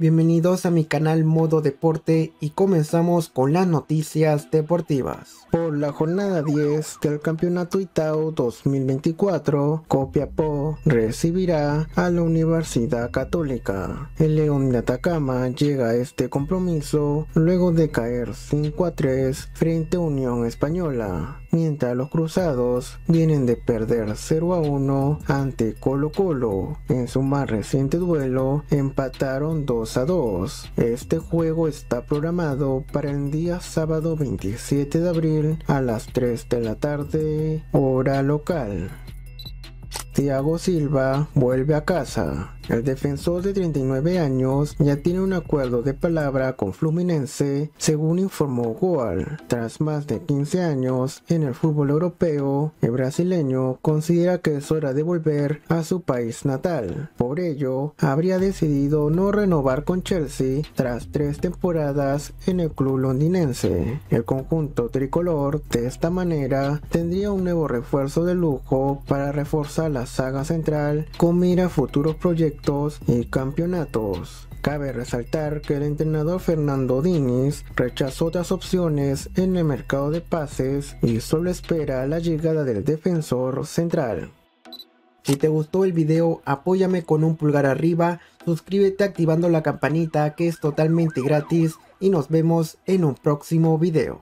bienvenidos a mi canal Modo Deporte y comenzamos con las noticias deportivas. Por la jornada 10 del Campeonato Itao 2024, Copiapó recibirá a la Universidad Católica. El León de Atacama llega a este compromiso luego de caer 5 a 3 frente a Unión Española, mientras los cruzados vienen de perder 0 a 1 ante Colo Colo. En su más reciente duelo empataron 2 a 2. Este juego está programado para el día sábado 27 de abril a las 3 de la tarde, hora local. Thiago Silva vuelve a casa. El defensor de 39 años ya tiene un acuerdo de palabra con Fluminense, según informó Goal. Tras más de 15 años en el fútbol europeo, el brasileño considera que es hora de volver a su país natal. Por ello, habría decidido no renovar con Chelsea tras tres temporadas en el club londinense. El conjunto tricolor, de esta manera, tendría un nuevo refuerzo de lujo para reforzar la saga central con mira a futuros proyectos y campeonatos. Cabe resaltar que el entrenador Fernando Diniz rechazó otras opciones en el mercado de pases y solo espera la llegada del defensor central. Si te gustó el video, apóyame con un pulgar arriba, suscríbete activando la campanita que es totalmente gratis y nos vemos en un próximo video.